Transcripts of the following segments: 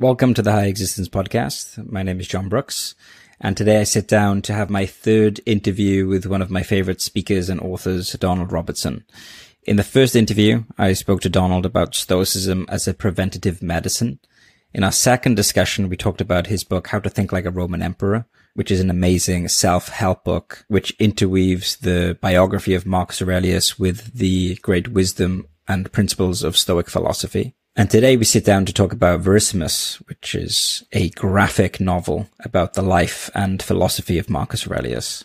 Welcome to the High Existence Podcast. My name is Jon Brooks, and today I sit down to have my third interview with one of my favorite speakers and authors, Donald Robertson. In the first interview, I spoke to Donald about Stoicism as a preventative medicine. In our second discussion, we talked about his book, How to Think Like a Roman Emperor, which is an amazing self-help book, which interweaves the biography of Marcus Aurelius with the great wisdom and principles of Stoic philosophy. And today we sit down to talk about Verissimus, which is a graphic novel about the life and philosophy of Marcus Aurelius.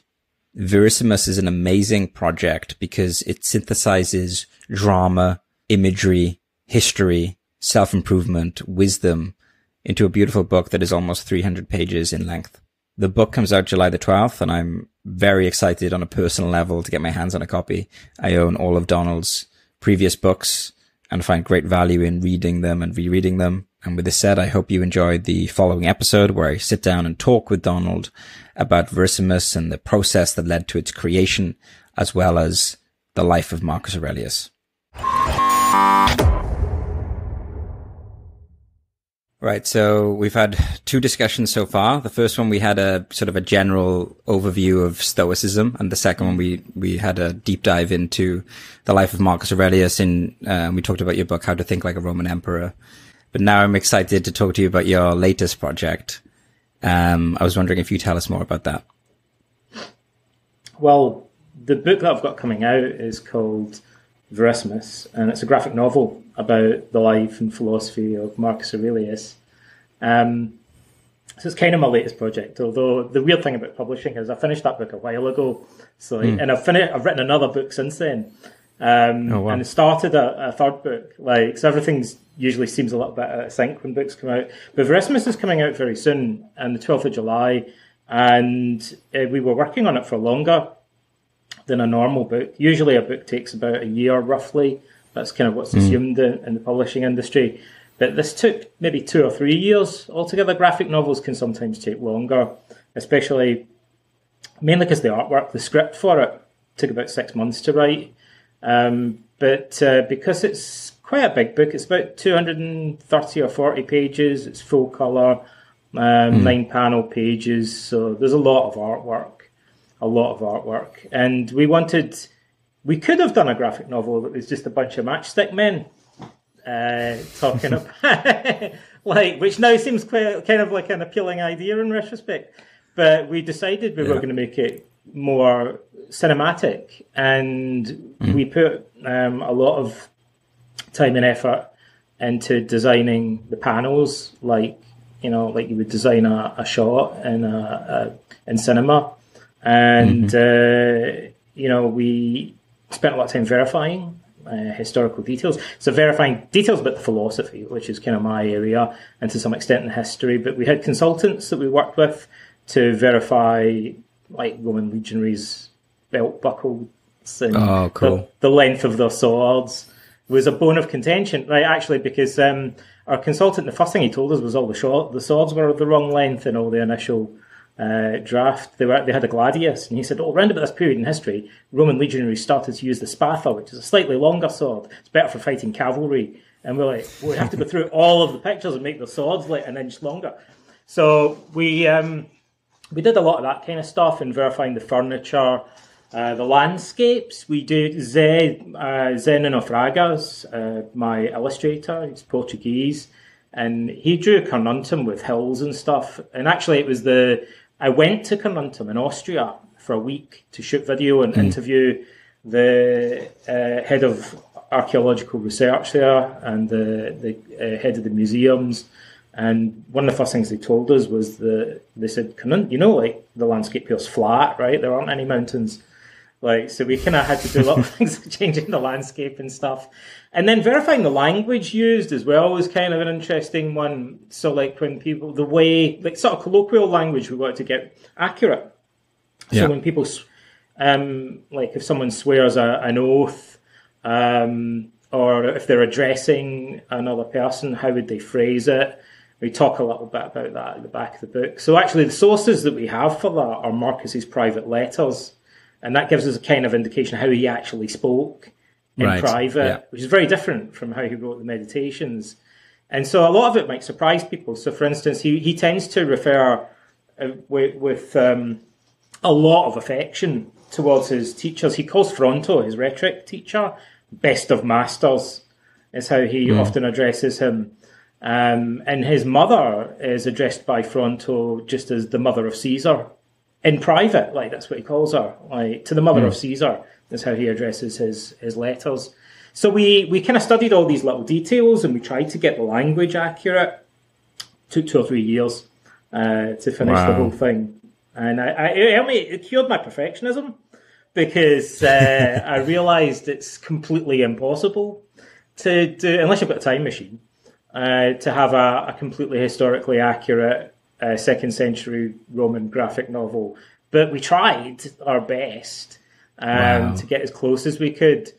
Verissimus is an amazing project because it synthesizes drama, imagery, history, self-improvement, wisdom into a beautiful book that is almost 300 pages in length. The book comes out July the 12th and I'm very excited on a personal level to get my hands on a copy. I own all of Donald's previous books and find great value in reading them and rereading them. And with this said, I hope you enjoyed the following episode where I sit down and talk with Donald about Verissimus and the process that led to its creation, as well as the life of Marcus Aurelius. Right. So we've had two discussions so far. The first one, we had a sort of a general overview of Stoicism. And the second one, we, we had a deep dive into the life of Marcus Aurelius. And uh, we talked about your book, How to Think Like a Roman Emperor. But now I'm excited to talk to you about your latest project. Um, I was wondering if you tell us more about that. Well, the book that I've got coming out is called Verissimus, and it's a graphic novel about the life and philosophy of Marcus Aurelius. Um, so it's kind of my latest project. Although the weird thing about publishing is I finished that book a while ago, so mm. and I've finished. I've written another book since then, um, oh, wow. and started a, a, third book. Like so, everything's usually seems a little bit out of sync when books come out. But Verissimus is coming out very soon, on the twelfth of July, and uh, we were working on it for longer than a normal book. Usually, a book takes about a year, roughly. That's kind of what's mm. assumed in, in the publishing industry. But this took maybe two or three years altogether. Graphic novels can sometimes take longer, especially mainly because the artwork, the script for it took about six months to write. Um, but uh, because it's quite a big book, it's about 230 or 40 pages, it's full colour, um, mm. nine panel pages, so there's a lot of artwork a lot of artwork. And we wanted, we could have done a graphic novel that was just a bunch of matchstick men uh, talking about, like, which now seems quite, kind of like an appealing idea in retrospect. But we decided we yeah. were going to make it more cinematic, and mm. we put um, a lot of time and effort into designing the panels, like you know, like you would design a, a shot in a, a in cinema and mm-hmm. uh, you know we spent a lot of time verifying uh, historical details. So verifying details about the philosophy, which is kind of my area, and to some extent in history. But we had consultants that we worked with to verify like Roman legionaries' belt buckles and oh, cool. the, the, length of their swords was a bone of contention, right? Actually, because um, our consultant, the first thing he told us was all the short, the swords were the wrong length in all the initial uh, draft, they were they had a gladius, and he said, "Oh, around about this period in history, Roman legionaries started to use the spatha, which is a slightly longer sword. It's better for fighting cavalry." And we're like, we have to go through all of the pictures and make the swords like an inch longer. So we um, we did a lot of that kind of stuff and verifying the furniture, uh, the landscapes. We did Zé uh, Zé Fragas, uh, my illustrator. He's Portuguese, and he drew a Carnuntum with hills and stuff. And actually, it was the I went to Carnuntum in Austria for a week to shoot video and mm. interview the uh, head of archaeological research there and the, the uh, head of the museums. And one of the first things they told us was that they said, you know, like the landscape here's flat, right? There aren't any mountains. Like, so we kind of had to do a lot of things, changing the landscape and stuff. And then verifying the language used as well was kind of an interesting one. So, like, when people, the way, like, sort of colloquial language we wanted to get accurate. So, yeah. when people, um, like, if someone swears a, an oath, um, or if they're addressing another person, how would they phrase it? We talk a little bit about that at the back of the book. So, actually, the sources that we have for that are Marcus's private letters and that gives us a kind of indication of how he actually spoke in right. private, yeah. which is very different from how he wrote the meditations. And so a lot of it might surprise people. So, for instance, he, he tends to refer uh, with, with um, a lot of affection towards his teachers. He calls Fronto, his rhetoric teacher, best of masters, is how he mm. often addresses him. Um, and his mother is addressed by Fronto just as the mother of Caesar in private, like that's what he calls her, like to the mother mm. of Caesar. That's how he addresses his his letters. So we we kind of studied all these little details and we tried to get the language accurate. Took two or three years uh, to finish wow. the whole thing, and I, I it, it cured my perfectionism because uh, I realised it's completely impossible to do unless you've got a time machine uh, to have a, a, completely historically accurate uh, second century Roman graphic novel. But we tried our best um, wow. to get as close as we could.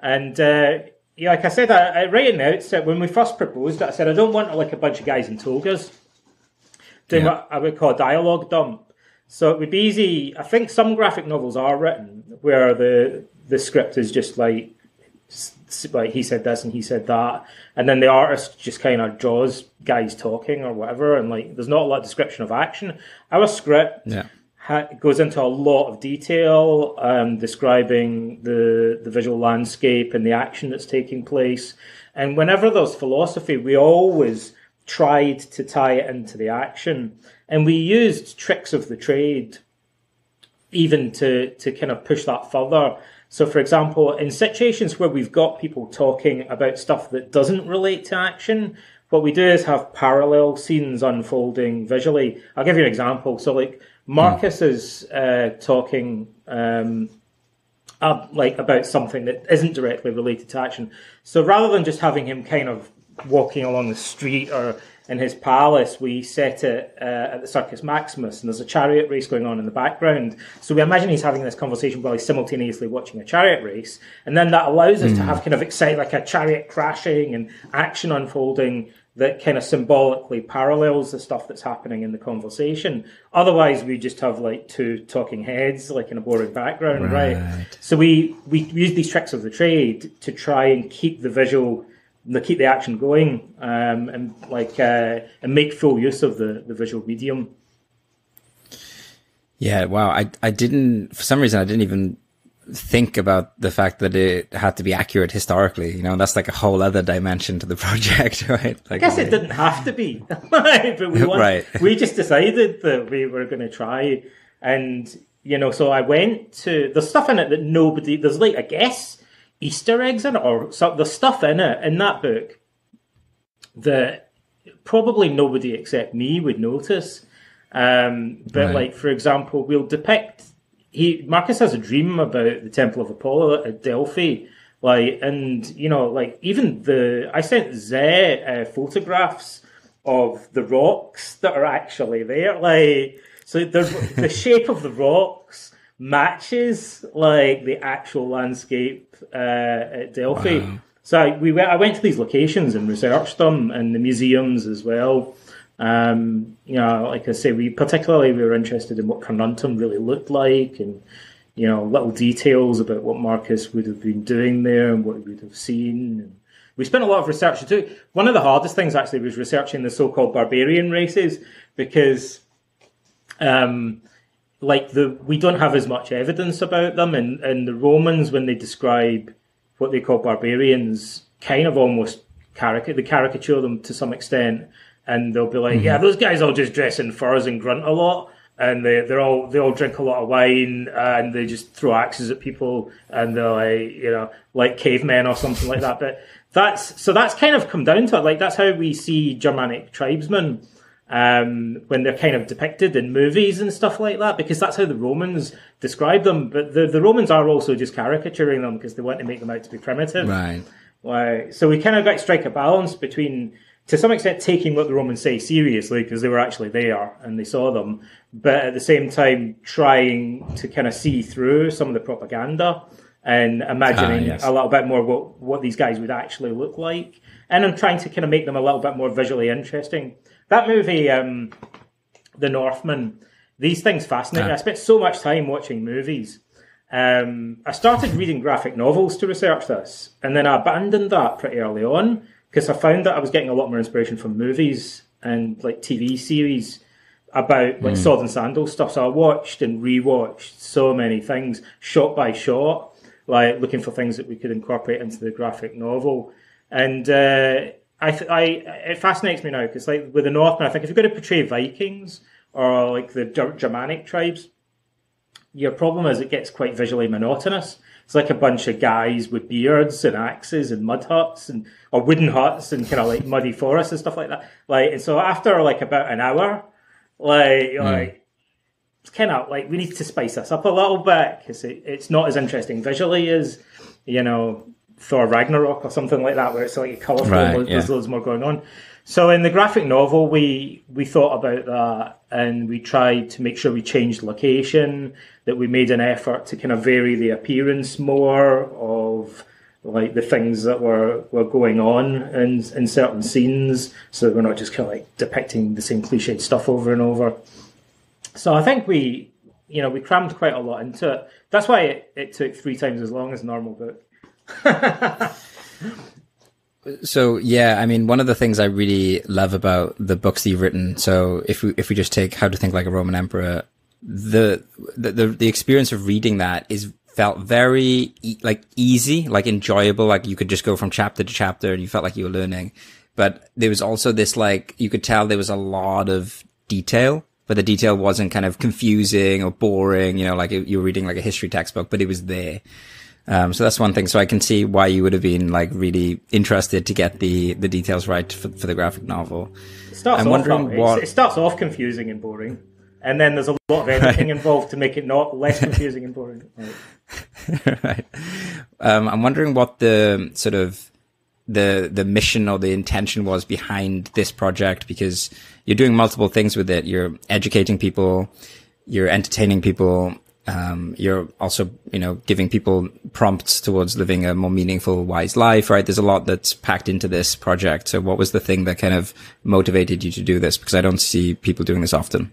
And uh, yeah, like I said, I, I right in the outset when we first proposed it, I said I don't want like a bunch of guys in togas doing yeah. what I would call a dialogue dump. So it would be easy. I think some graphic novels are written where the the script is just like like he said this and he said that, and then the artist just kind of draws guys talking or whatever, and like there's not a lot of description of action. Our script yeah. ha- goes into a lot of detail, um, describing the the visual landscape and the action that's taking place. And whenever there's philosophy, we always tried to tie it into the action, and we used tricks of the trade even to to kind of push that further. So, for example, in situations where we've got people talking about stuff that doesn't relate to action, what we do is have parallel scenes unfolding visually. I'll give you an example. So, like Marcus mm. is uh, talking um, uh, like about something that isn't directly related to action. So, rather than just having him kind of walking along the street or in his palace, we set it uh, at the Circus Maximus, and there's a chariot race going on in the background. So we imagine he's having this conversation while he's simultaneously watching a chariot race, and then that allows us mm. to hmm. have kind of exciting, like a chariot crashing and action unfolding that kind of symbolically parallels the stuff that's happening in the conversation. Otherwise, we just have like two talking heads, like in a boring background, right? right? So we we use these tricks of the trade to try and keep the visual they keep the action going um, and like uh, and make full use of the, the visual medium. Yeah, wow. I I didn't for some reason I didn't even think about the fact that it had to be accurate historically. You know, that's like a whole other dimension to the project, right? Like, I guess it didn't have to be, but we right. we just decided that we were going to try, and you know, so I went to the stuff in it that nobody. There's like I guess Easter eggs in it, or so, the stuff in it in that book that probably nobody except me would notice. Um, but right. like for example, we'll depict he Marcus has a dream about the Temple of Apollo at Delphi, like and you know like even the I sent Ze uh, photographs of the rocks that are actually there, like so the the shape of the rocks matches like the actual landscape uh, at Delphi. Wow. So I, we went, I went to these locations and researched them, and the museums as well. Um, you know, like I say, we particularly we were interested in what Carnuntum really looked like, and you know, little details about what Marcus would have been doing there and what he would have seen. And we spent a lot of research too. One of the hardest things actually was researching the so-called barbarian races because um, like the we don't have as much evidence about them, and and the Romans when they describe what they call barbarians, kind of almost caricature they caricature them to some extent, and they'll be like, mm-hmm. yeah, those guys all just dress in furs and grunt a lot. And they they're all they all drink a lot of wine and they just throw axes at people and they're like you know like cavemen or something like that. But that's so that's kind of come down to it. Like that's how we see Germanic tribesmen um, when they're kind of depicted in movies and stuff like that, because that's how the Romans describe them. But the, the Romans are also just caricaturing them because they want to make them out to be primitive. Right. Like, so we kind of got to strike a balance between, to some extent, taking what the Romans say seriously because they were actually there and they saw them, but at the same time trying to kind of see through some of the propaganda and imagining ah, yes. a little bit more what, what these guys would actually look like. And I'm trying to kind of make them a little bit more visually interesting. That movie, um, The Northman, these things fascinate me. I spent so much time watching movies. Um, I started reading graphic novels to research this, and then I abandoned that pretty early on because I found that I was getting a lot more inspiration from movies and like TV series about like mm. sword and sandal stuff. So I watched and rewatched so many things, shot by shot, like looking for things that we could incorporate into the graphic novel. And uh, I, I, it fascinates me now because like with the Northman, I think if you're going to portray Vikings or like the Germanic tribes, your problem is it gets quite visually monotonous. It's like a bunch of guys with beards and axes and mud huts and or wooden huts and kind of like muddy forests and stuff like that. Like, and so after like about an hour, like, mm. like it's kind of like we need to spice this up a little bit because it, it's not as interesting visually as you know Thor Ragnarok or something like that, where it's like colourful. Right, there's, yeah. there's loads more going on. So in the graphic novel, we we thought about that and we tried to make sure we changed location, that we made an effort to kind of vary the appearance more of like the things that were were going on in in certain scenes, so that we're not just kind of like depicting the same cliched stuff over and over. So I think we, you know, we crammed quite a lot into it. That's why it, it took three times as long as a normal book. So yeah, I mean, one of the things I really love about the books that you've written. So if we if we just take How to Think Like a Roman Emperor, the the the, the experience of reading that is felt very e- like easy, like enjoyable. Like you could just go from chapter to chapter, and you felt like you were learning. But there was also this like you could tell there was a lot of detail, but the detail wasn't kind of confusing or boring. You know, like you were reading like a history textbook, but it was there. Um, so that's one thing. So I can see why you would have been like really interested to get the the details right for, for the graphic novel. It starts I'm wondering off, what it starts off confusing and boring, and then there's a lot of editing right. involved to make it not less confusing and boring. Right. right. Um, I'm wondering what the sort of the the mission or the intention was behind this project because you're doing multiple things with it. You're educating people, you're entertaining people, um, you're also, you know, giving people prompts towards living a more meaningful, wise life, right? There's a lot that's packed into this project. So what was the thing that kind of motivated you to do this? Because I don't see people doing this often.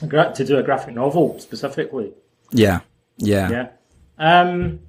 To do a graphic novel specifically. Yeah. Yeah. Yeah. Um,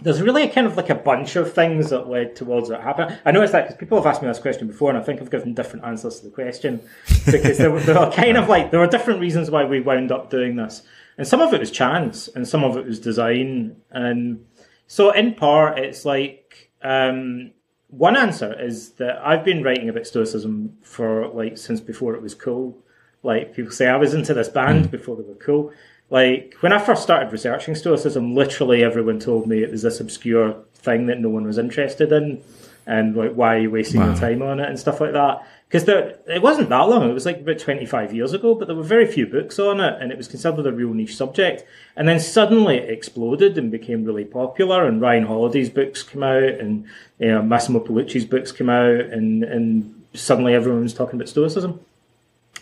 there's really a kind of like a bunch of things that led towards it happening. I noticed that because people have asked me this question before, and I think I've given different answers to the question because there, were, there were kind of like there were different reasons why we wound up doing this and some of it was chance and some of it was design and so in part it's like um, one answer is that i've been writing about stoicism for like since before it was cool like people say i was into this band mm. before they were cool like when i first started researching stoicism literally everyone told me it was this obscure thing that no one was interested in and like why are you wasting wow. your time on it and stuff like that because it wasn't that long. It was like about 25 years ago, but there were very few books on it, and it was considered a real niche subject. And then suddenly it exploded and became really popular, and Ryan Holiday's books came out, and you know, Massimo Pigliucci's books came out, and, and suddenly everyone was talking about Stoicism.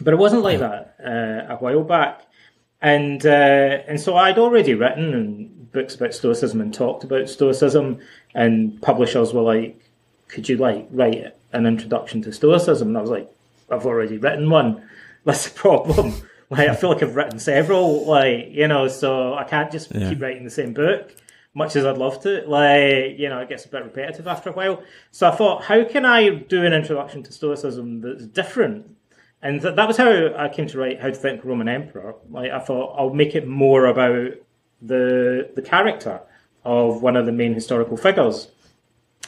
But it wasn't like that uh, a while back. And, uh, and so I'd already written books about Stoicism and talked about Stoicism, and publishers were like, could you like write an introduction to Stoicism? And I was like, I've already written one. That's the problem. like I feel like I've written several, like, you know, so I can't just yeah. keep writing the same book, much as I'd love to. Like, you know, it gets a bit repetitive after a while. So I thought, how can I do an introduction to Stoicism that's different? And th- that was how I came to write How to Think Roman Emperor. Like I thought I'll make it more about the the character of one of the main historical figures.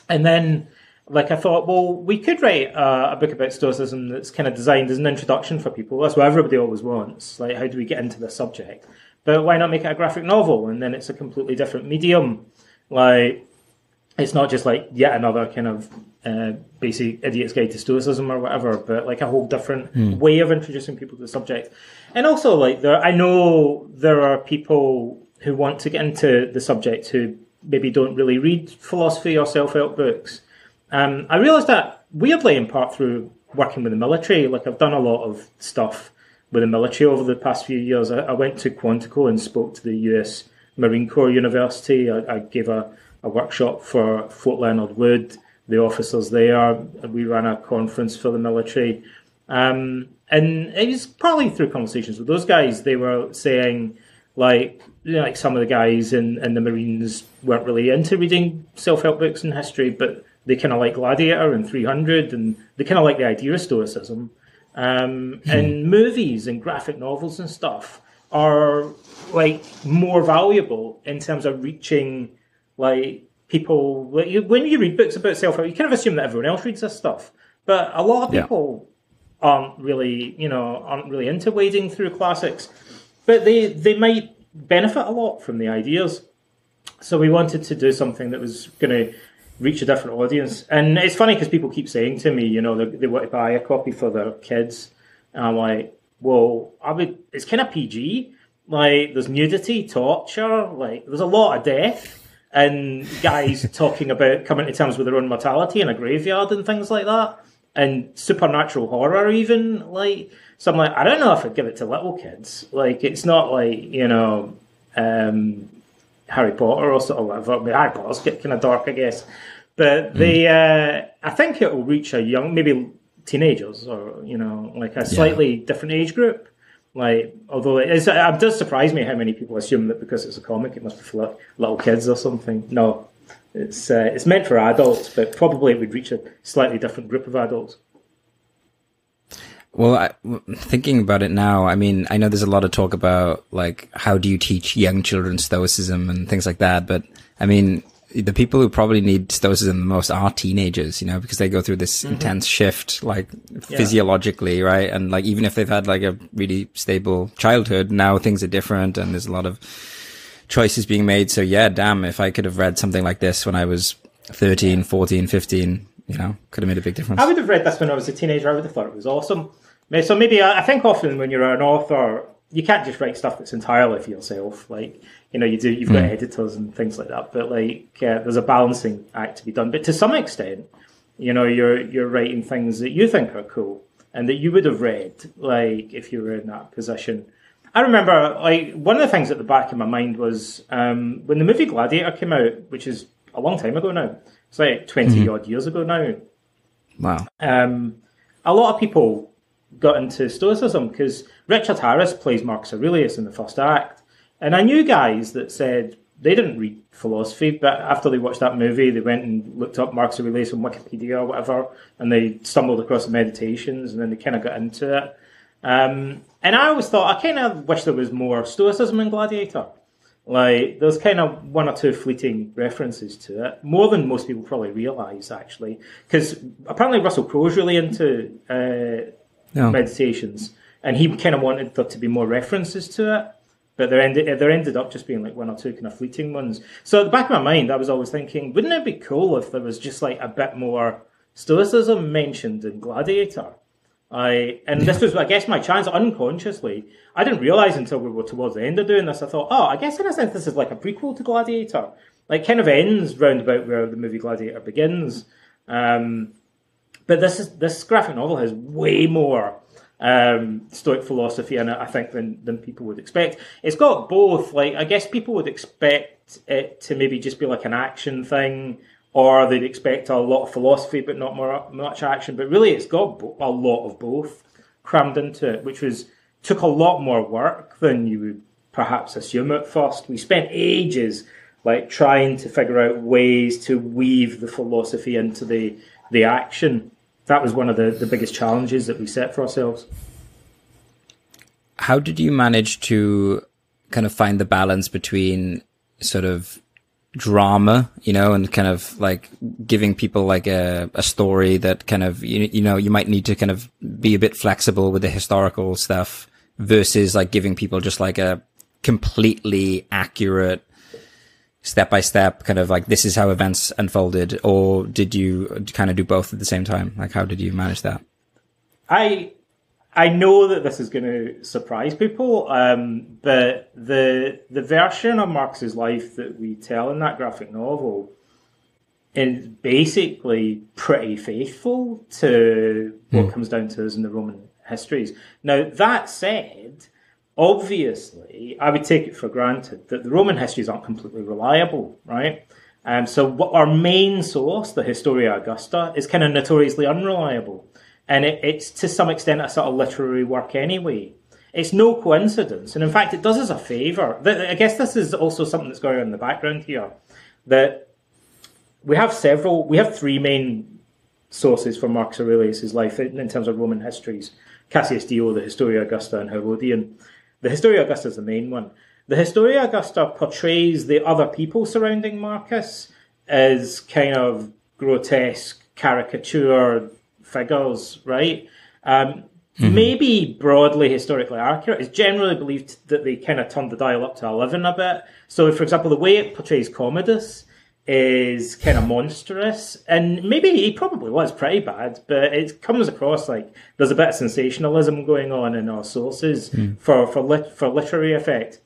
And then like I thought, well, we could write uh, a book about Stoicism that's kind of designed as an introduction for people. That's what everybody always wants. Like, how do we get into the subject? But why not make it a graphic novel? And then it's a completely different medium. Like, it's not just like yet another kind of uh, basic idiot's guide to Stoicism or whatever, but like a whole different mm. way of introducing people to the subject. And also, like, there, I know there are people who want to get into the subject who maybe don't really read philosophy or self-help books um, I realised that weirdly, in part through working with the military, like I've done a lot of stuff with the military over the past few years. I, I went to Quantico and spoke to the US Marine Corps University. I, I gave a, a, workshop for Fort Leonard Wood, the officers there. We ran a conference for the military. Um, and it was probably through conversations with those guys, they were saying, like, you know, like some of the guys in, in the Marines weren't really into reading self help books and history, but they kind of like Gladiator and 300, and they kind of like the idea of Stoicism. Um, hmm. And movies and graphic novels and stuff are like more valuable in terms of reaching like people. When you read books about self help, you kind of assume that everyone else reads this stuff, but a lot of people yeah. aren't really, you know, aren't really into wading through classics, but they they might benefit a lot from the ideas. So we wanted to do something that was going to reach a different audience. And it's funny because people keep saying to me, you know, they, they, want to buy a copy for their kids. And I'm like, well, I would, it's kind of PG. Like, there's nudity, torture, like, there's a lot of death, and guys talking about coming to terms with their own mortality in a graveyard and things like that, and supernatural horror, even. Like, so I'm like, I don't know if I'd give it to little kids. Like, it's not like, you know, um, Harry Potter or sort of whatever. I mean, Harry Potter's kind of dark, I guess. But the, mm. uh, I think it will reach a young, maybe teenagers or, you know, like a slightly yeah. different age group. Like, although it, is, it does surprise me how many people assume that because it's a comic, it must be for little kids or something. No, it's uh, it's meant for adults, but probably it would reach a slightly different group of adults. Well, I, thinking about it now, I mean, I know there's a lot of talk about like how do you teach young children stoicism and things like that, but I mean, the people who probably need stoicism the most are teenagers, you know, because they go through this mm-hmm. intense shift, like yeah. physiologically, right? And like even if they've had like a really stable childhood, now things are different and there's a lot of choices being made. So yeah, damn, if I could have read something like this when I was 13, 14, 15, you know, could have made a big difference. I would have read this when I was a teenager. I would have thought it was awesome. So maybe I think often when you're an author, you can't just write stuff that's entirely for yourself. Like you know, you do you've got mm. editors and things like that. But like uh, there's a balancing act to be done. But to some extent, you know, you're you're writing things that you think are cool and that you would have read, like if you were in that position. I remember, like one of the things at the back of my mind was um, when the movie Gladiator came out, which is a long time ago now. It's like 20 mm-hmm. odd years ago now. Wow. Um, a lot of people got into Stoicism because Richard Harris plays Marcus Aurelius in the first act. And I knew guys that said they didn't read philosophy, but after they watched that movie, they went and looked up Marcus Aurelius on Wikipedia or whatever, and they stumbled across the meditations, and then they kind of got into it. Um, and I always thought, I kind of wish there was more Stoicism in Gladiator. Like, there's kind of one or two fleeting references to it, more than most people probably realise, actually. Because apparently Russell Crowe's really into uh, yeah. meditations, and he kind of wanted there to be more references to it, but there ended there ended up just being like one or two kind of fleeting ones. So at the back of my mind, I was always thinking, wouldn't it be cool if there was just like a bit more stoicism mentioned in Gladiator? I and this was, I guess, my chance unconsciously. I didn't realize until we were towards the end of doing this. I thought, oh, I guess in a sense this is like a prequel to Gladiator. Like, kind of ends round about where the movie Gladiator begins. Um, but this is this graphic novel has way more um, Stoic philosophy in it, I think, than than people would expect. It's got both. Like I guess people would expect it to maybe just be like an action thing, or they'd expect a lot of philosophy but not more, much action. But really, it's got a lot of both crammed into it, which was took a lot more work than you would perhaps assume at first. We spent ages like trying to figure out ways to weave the philosophy into the the action that was one of the, the biggest challenges that we set for ourselves. How did you manage to kind of find the balance between sort of drama, you know, and kind of like giving people like a, a story that kind of, you, you know, you might need to kind of be a bit flexible with the historical stuff versus like giving people just like a completely accurate step by step kind of like this is how events unfolded or did you kind of do both at the same time? Like how did you manage that? I i know that this is going to surprise people um, but the the version of marcus's life that we tell in that graphic novel is basically pretty faithful to what mm. comes down to us in the roman histories. Now that said obviously, I would take it for granted that the Roman histories aren't completely reliable, right? Um, so what our main source, the Historia Augusta, is kind of notoriously unreliable. And it, it's to some extent a sort of literary work anyway. It's no coincidence. And in fact, it does us a favour. I guess this is also something that's going on in the background here. That we have several, we have three main sources for Marcus Aurelius's life in, in terms of Roman histories Cassius Dio, the Historia Augusta, and Herodian. The Historia Augusta is the main one. The Historia Augusta portrays the other people surrounding Marcus as kind of grotesque, caricature figures, right? Um, mm-hmm. Maybe broadly historically accurate. It's generally believed that they kind of turned the dial up to 11 a bit. So, for example, the way it portrays Commodus is kind of monstrous, and maybe he probably was pretty bad, but it comes across like there's a bit of sensationalism going on in our sources mm. for for lit, for literary effect.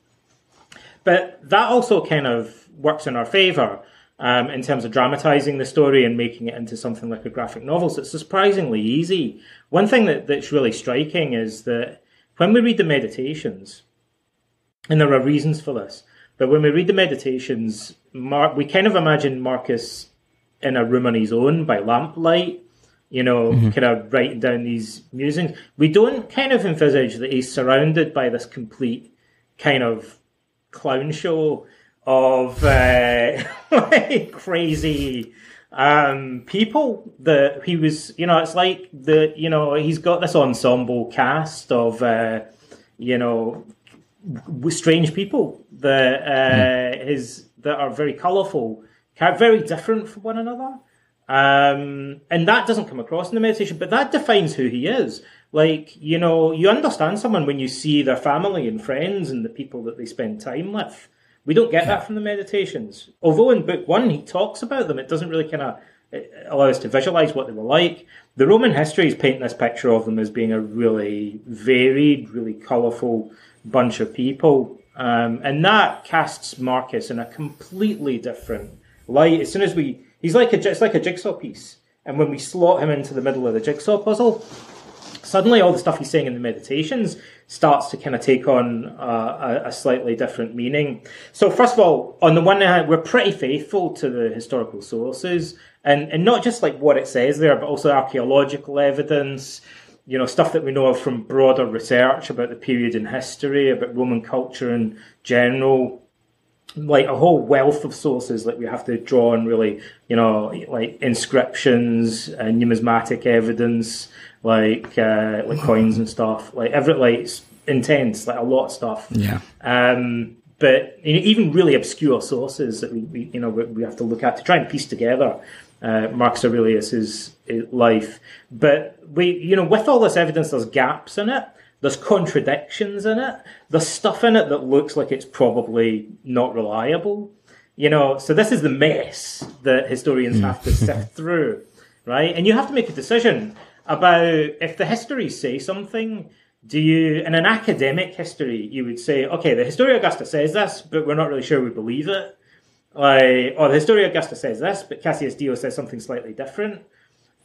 But that also kind of works in our favour um, in terms of dramatizing the story and making it into something like a graphic novel. So it's surprisingly easy. One thing that, that's really striking is that when we read the meditations, and there are reasons for this, but when we read the meditations, Mar- we kind of imagine Marcus in a room on his own by lamplight, you know, mm-hmm. kind of writing down these musings. We don't kind of envisage that he's surrounded by this complete kind of clown show of uh, like crazy um, people that he was, you know, it's like the, you know, he's got this ensemble cast of, uh, you know, strange people that uh, mm. his that are very colourful, very different from one another. Um, and that doesn't come across in the meditation, but that defines who he is. Like, you know, you understand someone when you see their family and friends and the people that they spend time with. We don't get that from the meditations. Although in book one he talks about them, it doesn't really kind of allow us to visualize what they were like. The Roman histories paint this picture of them as being a really varied, really colorful bunch of people. Um, and that casts Marcus in a completely different light. As soon as we, he's like a, it's like a jigsaw piece. And when we slot him into the middle of the jigsaw puzzle, suddenly all the stuff he's saying in the meditations starts to kind of take on a, a, slightly different meaning. So, first of all, on the one hand, we're pretty faithful to the historical sources, and, and not just like what it says there, but also archaeological evidence, you know, stuff that we know of from broader research about the period in history, about Roman culture in general, like a whole wealth of sources that we have to draw on really, you know, like inscriptions and numismatic evidence, like uh, like coins and stuff, like every like intense, like a lot of stuff. Yeah. Um, but you know, even really obscure sources that we, we you know we, we, have to look at to try and piece together uh, Marcus Aurelius's life. But we, you know, with all this evidence, there's gaps in it. There's contradictions in it. There's stuff in it that looks like it's probably not reliable. You know, so this is the mess that historians have to sift through, right? And you have to make a decision about if the histories say something, do you, in an academic history, you would say, okay, the Historia Augusta says this, but we're not really sure we believe it. Like, or the Historia Augusta says this, but Cassius Dio says something slightly different.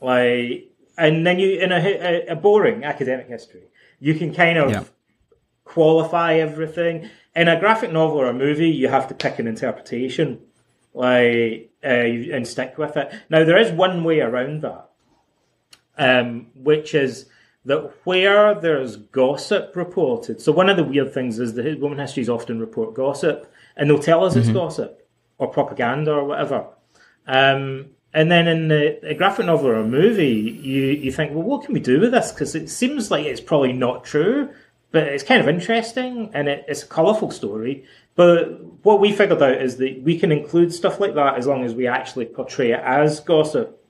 Like, and then you, in a, a, a boring academic history, you can kind of yeah. qualify everything. In a graphic novel or a movie, you have to pick an interpretation, like, uh, and stick with it. Now, there is one way around that um, which is that where there's gossip reported, so one of the weird things is that Roman histories often report gossip, and they'll tell us mm-hmm. it's gossip or propaganda or whatever. Um, and then in the, a graphic novel or a movie, you, you think, well, what can we do with this? Because it seems like it's probably not true, but it's kind of interesting and it, it's a colourful story. But what we figured out is that we can include stuff like that as long as we actually portray it as gossip.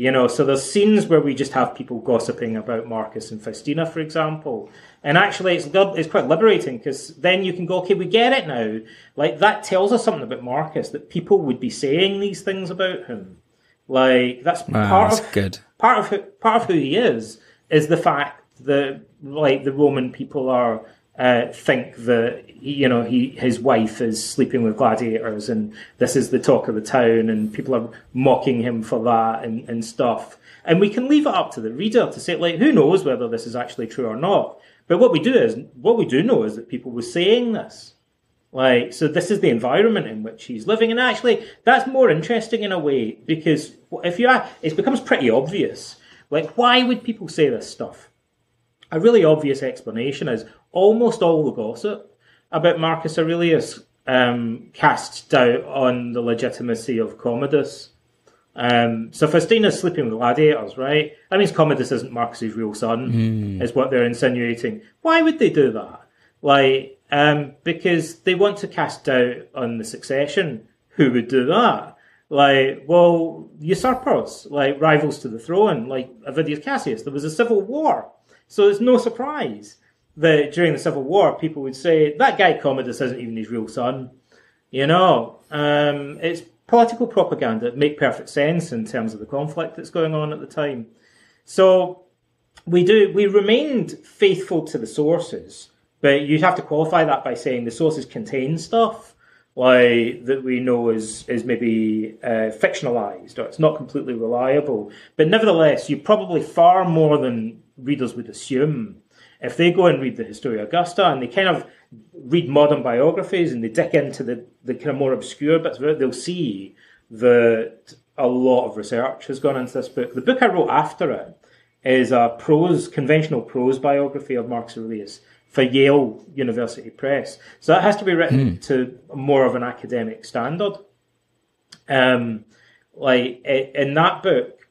You know, so there's scenes where we just have people gossiping about Marcus and Faustina, for example. And actually, it's good, it's quite liberating because then you can go, okay, we get it now. Like that tells us something about Marcus that people would be saying these things about him. Like that's wow, part that's of good. part of who, part of who he is is the fact that like the Roman people are uh, think that you know he his wife is sleeping with gladiators and this is the talk of the town and people are mocking him for that and, and stuff. And we can leave it up to the reader to say like who knows whether this is actually true or not. But what we do is what we do know is that people were saying this. Like so this is the environment in which he's living. And actually that's more interesting in a way because if you are it becomes pretty obvious. Like why would people say this stuff? A really obvious explanation is almost all the gossip about Marcus Aurelius um, casts doubt on the legitimacy of Commodus Um, so Faustina's sleeping with gladiators, right? That means Commodus isn't Marcus's real son, Mm. is what they're insinuating. Why would they do that? Like, um, because they want to cast doubt on the succession. Who would do that? Like, well, usurpers, like rivals to the throne, like Avidius Cassius. There was a civil war, so it's no surprise during the civil war, people would say that guy Commodus isn't even his real son. You know, um, it's political propaganda. It make perfect sense in terms of the conflict that's going on at the time. So we do we remained faithful to the sources, but you'd have to qualify that by saying the sources contain stuff like that we know is is maybe uh, fictionalized or it's not completely reliable. But nevertheless, you probably far more than readers would assume if they go and read the Historia Augusta and they kind of read modern biographies and they dig into the, the kind of more obscure bits of it, they'll see that a lot of research has gone into this book. The book I wrote after it is a prose, conventional prose biography of Marcus Aurelius for Yale University Press. So that has to be written to more of an academic standard. Um, like in that book,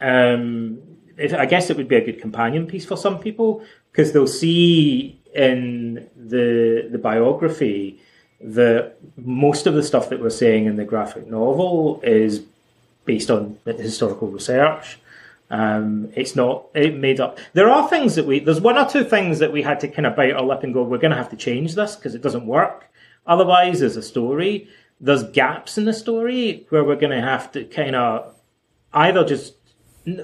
um, it, I guess it would be a good companion piece for some people because they'll see in the the biography that most of the stuff that we're saying in the graphic novel is based on historical research. Um, it's not it made up. There are things that we there's one or two things that we had to kind of bite our lip and go, we're going to have to change this because it doesn't work. Otherwise, as a story, there's gaps in the story where we're going to have to kind of either just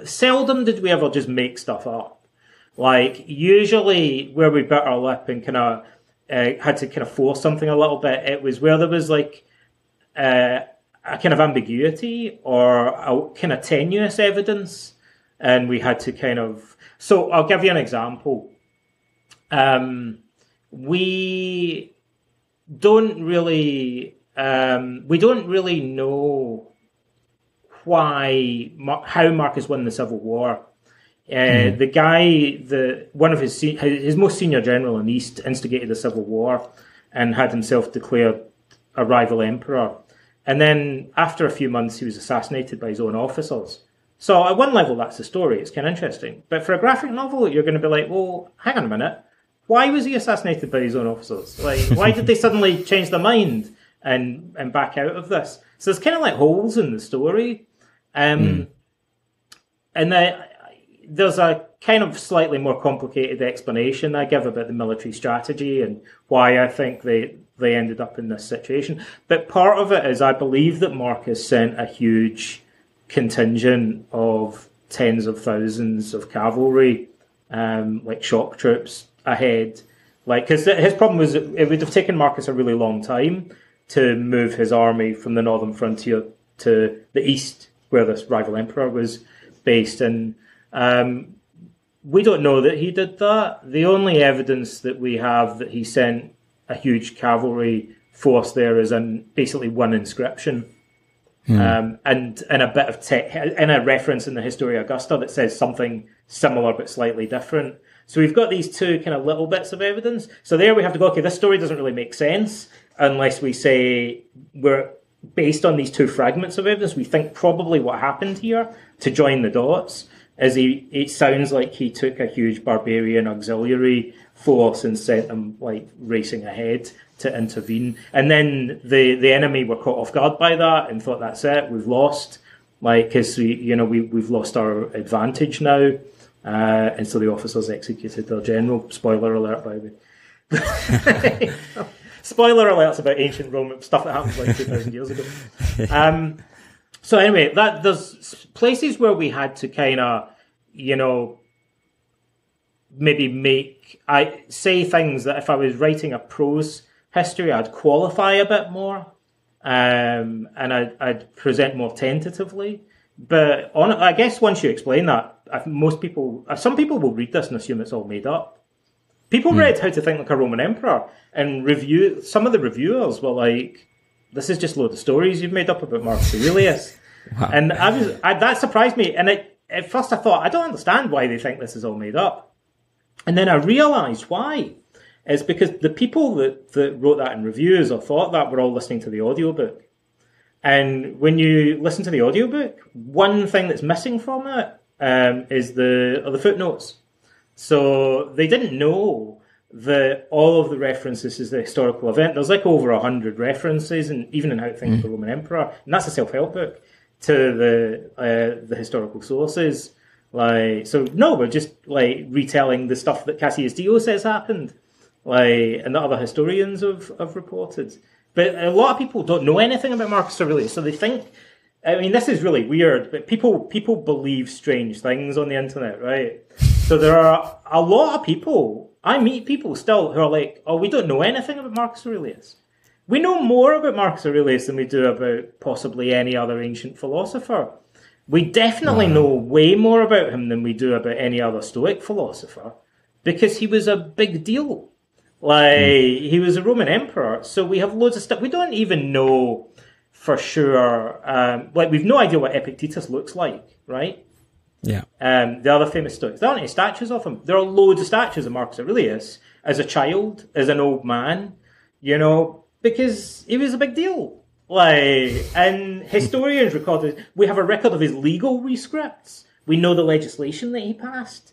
seldom did we ever just make stuff up. Like usually where we bit our lip and kind of uh, had to kind of force something a little bit, it was where there was like uh, a kind of ambiguity or a kind of tenuous evidence, and we had to kind of. So I'll give you an example. Um, we don't really um, we don't really know why how Marcus won the Civil War. Uh, The guy, the one of his his most senior general in the East, instigated the civil war and had himself declared a rival emperor. And then after a few months, he was assassinated by his own officers. So at one level, that's the story. It's kind of interesting. But for a graphic novel, you're going to be like, well, hang on a minute. Why was he assassinated by his own officers? Like, why did they suddenly change their mind and and back out of this? So there's kind of like holes in the story. Um, And the, there's a kind of slightly more complicated explanation I give about the military strategy and why I think they they ended up in this situation. But part of it is I believe that Marcus sent a huge contingent of tens of thousands of cavalry, um, like shock troops ahead. Like, because his problem was it would have taken Marcus a really long time to move his army from the northern frontier to the east, where this rival emperor was based. And um, we don't know that he did that. The only evidence that we have that he sent a huge cavalry force there is in basically one inscription. Um, and and a bit of te- and a reference in the Historia Augusta that says something similar but slightly different. So we've got these two kind of little bits of evidence. So there we have to go. Okay, this story doesn't really make sense unless we say we're based on these two fragments of evidence. We think probably what happened here to join the dots is he. It sounds like he took a huge barbarian auxiliary force and sent them like racing ahead to intervene. And then the the enemy were caught off guard by that and thought that's it, we've lost. Like, because we, you know, we we've lost our advantage now, uh, and so the officers executed their general. Spoiler alert, by the way. Spoiler alerts about ancient Rome stuff that happened like two thousand years ago. Um, so anyway, that there's places where we had to kind of, you know, maybe make I say things that if I was writing a prose history, I'd qualify a bit more, um, and I'd, I'd present more tentatively. But on, I guess once you explain that, I- most people, some people will read this and assume it's all made up. People read How to Think Like a Roman Emperor and review. Some of the reviewers were like, "This is just a load of stories you've made up about Marcus Aurelius," and I was I, that surprised me. And it, at first, I thought I don't understand why they think this is all made up. And then I realised why. It's because the people that, that wrote that in reviews or thought that were all listening to the audiobook. And when you listen to the audiobook, one thing that's missing from it um, is the are the footnotes. So they didn't know that all of the references is the historical event. There's like over a hundred references, and even in How to Think of the Roman Emperor, and that's a self-help book to the uh, the historical sources. Like, so no, we're just like retelling the stuff that Cassius Dio says happened, like, and that other historians have, have reported. But a lot of people don't know anything about Marcus Aurelius, so they think. I mean, this is really weird, but people people believe strange things on the internet, right? So there are a lot of people. I meet people still who are like, "Oh, we don't know anything about Marcus Aurelius." We know more about Marcus Aurelius than we do about possibly any other ancient philosopher. We definitely know way more about him than we do about any other Stoic philosopher because he was a big deal. Like, he was a Roman emperor, so we have loads of stuff. We don't even know for sure. Um, like, we've no idea what Epictetus looks like, right? Yeah. Um, the other famous Stoics. There aren't any statues of him. There are loads of statues of Marcus Aurelius as a child, as an old man, you know, because he was a big deal. Like, and historians recorded, we have a record of his legal rescripts. We know the legislation that he passed.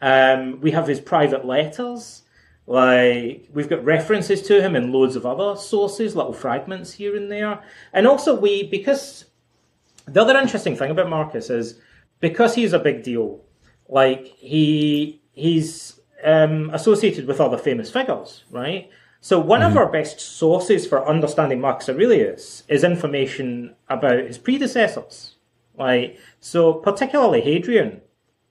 Um, we have his private letters. Like, we've got references to him in loads of other sources, little fragments here and there. And also, we, because the other interesting thing about Marcus is because he's a big deal, like, he, he's um, associated with other famous figures, right? So one of our best sources for understanding Marcus Aurelius is information about his predecessors. Like, so particularly Hadrian,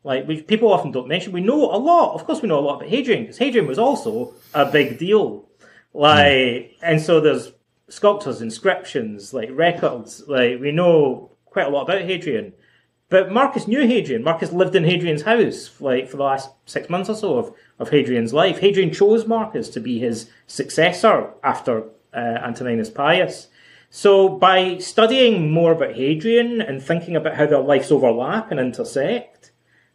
like which people often don't mention. We know a lot, of course we know a lot about Hadrian, because Hadrian was also a big deal. Like, and so there's sculptures, inscriptions, like records, like we know quite a lot about Hadrian. But Marcus knew Hadrian. Marcus lived in Hadrian's house, like for the last six months or so of, of Hadrian's life. Hadrian chose Marcus to be his successor after uh, Antoninus Pius. So by studying more about Hadrian and thinking about how their lives overlap and intersect,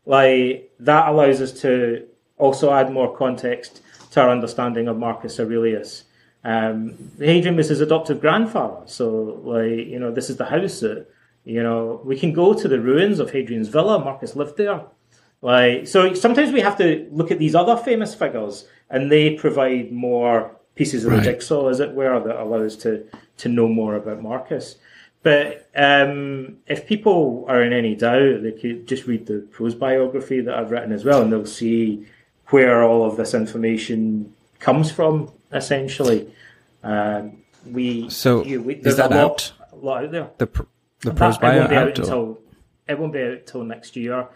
like that allows us to also add more context to our understanding of Marcus Aurelius. Um, Hadrian was his adoptive grandfather, so like you know this is the house that you know, we can go to the ruins of Hadrian's villa. Marcus lived there. Like, so sometimes we have to look at these other famous figures, and they provide more pieces of Right. the jigsaw, as it were, that allow us to to know more about Marcus. But um, if people are in any doubt, they could just read the prose biography that I've written as well, and they'll see where all of this information comes from. Essentially, um, we So, you, we, is that a lot, out? a lot out there. The pr- the That- prose it bio won't be out until it won't be out until next year.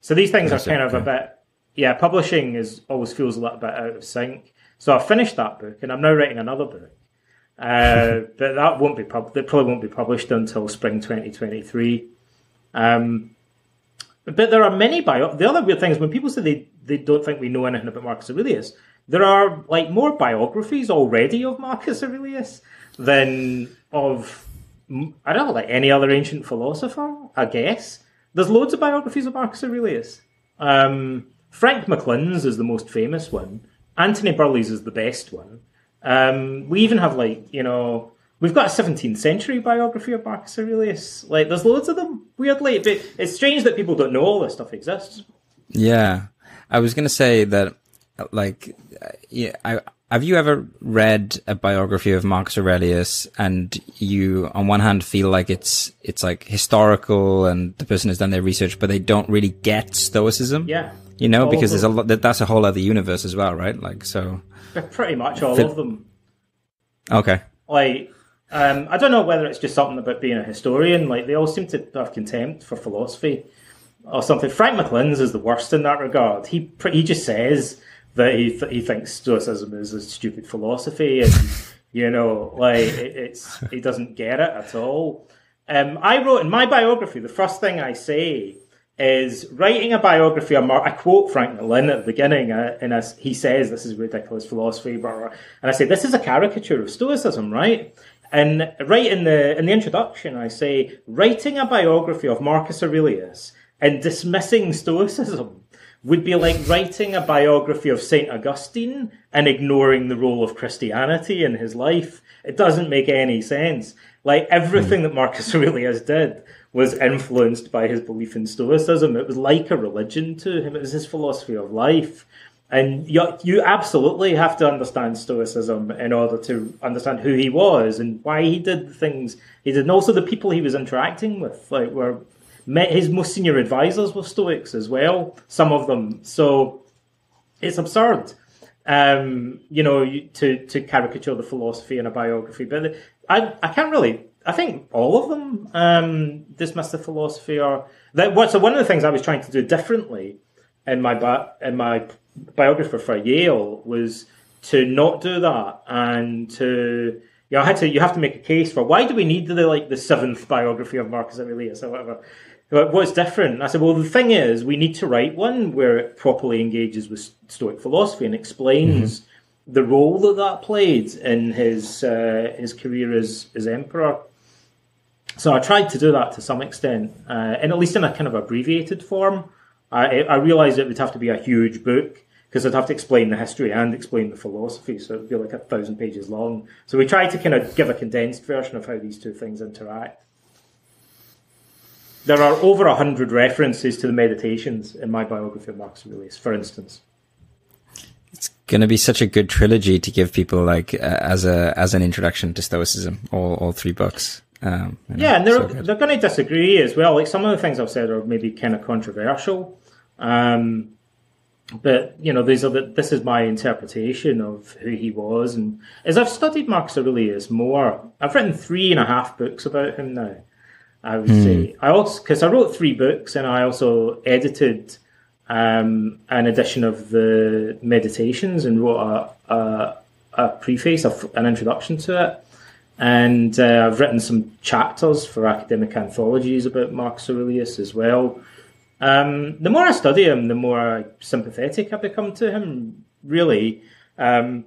So these things are Is it? kind of a bit yeah. Publishing is always feels a little bit out of sync. So I finished that book and I'm now writing another book. Uh, but that won't be pub- that probably won't be published until spring 2023. Um, but there are many bio. The other weird thing is when people say they, they don't think we know anything about Marcus Aurelius, there are like more biographies already of Marcus Aurelius than of I don't know like any other ancient philosopher. I guess there's loads of biographies of Marcus Aurelius. Um, Frank McLynn's is the most famous one. Anthony Birley's is the best one. Um, we even have like you know we've got a 17th century biography of Marcus Aurelius. Like there's loads of them. Weirdly, but it's strange that people don't know all this stuff exists. Yeah, I was gonna say that, like, yeah, I, have you ever read a biography of Marcus Aurelius and you, on one hand, feel like it's it's like historical and the person has done their research, but they don't really get Stoicism? Yeah, you know, All because there's a lot. that- That's a whole other universe as well, right? Like, so pretty much all Fit- of them. okay, Like um, I don't know whether it's just something about being a historian. Like they all seem to have contempt for philosophy or something. Frank McLynn's is the worst in that regard. He he just says that he th- he thinks Stoicism is a stupid philosophy, and you know, like it, it's he doesn't get it at all. Um, I wrote in my biography. The first thing I say is writing a biography I quote Frank McLynn at the beginning, uh, and as he says, "This is ridiculous philosophy," and I say, "This is a caricature of Stoicism, right?" And right in the in the introduction, I say, "Writing a biography of Marcus Aurelius and dismissing Stoicism." Would be like writing a biography of Saint Augustine and ignoring the role of Christianity in his life. It doesn't make any sense. Like everything that Marcus Aurelius did was influenced by his belief in Stoicism. It was like a religion to him. It was his philosophy of life. And you, you absolutely have to understand Stoicism in order to understand who he was and why he did the things he did, and also the people he was interacting with. Like, were his most senior advisors were Stoics as well. Some of them. So it's absurd, um, you know, to to caricature the philosophy in a biography. But I I can't really. I think all of them um, dismiss the philosophy or that. So one of the things I was trying to do differently in my in my biographer for Yale was to not do that and to you know, I had to you have to make a case for why do we need the like the seventh biography of Marcus Aurelius or whatever. What's different? I said, well, the thing is, we need to write one where it properly engages with Stoic philosophy and explains mm-hmm. the role that that played in his uh, his career as as emperor. So I tried to do that to some extent, uh, and at least in a kind of abbreviated form. I, I realized it would have to be a huge book because I'd have to explain the history and explain the philosophy, so it'd be like a thousand pages long. So we tried to kind of give a condensed version of how these two things interact. There are over a hundred references to the meditations in my biography of Marcus Aurelius, for instance. It's going to be such a good trilogy to give people like uh, as a as an introduction to Stoicism. All all three books. Um, yeah, and they're so they're going to disagree as well. Like some of the things I've said are maybe kind of controversial. Um, but you know, these are the, this is my interpretation of who he was, and as I've studied Marcus Aurelius more, I've written three and a half books about him now. I would mm. say. I also because I wrote three books and I also edited um, an edition of the Meditations and wrote a, a, a preface, a, an introduction to it. And uh, I've written some chapters for academic anthologies about Marcus Aurelius as well. Um, the more I study him, the more sympathetic I become to him. Really, um,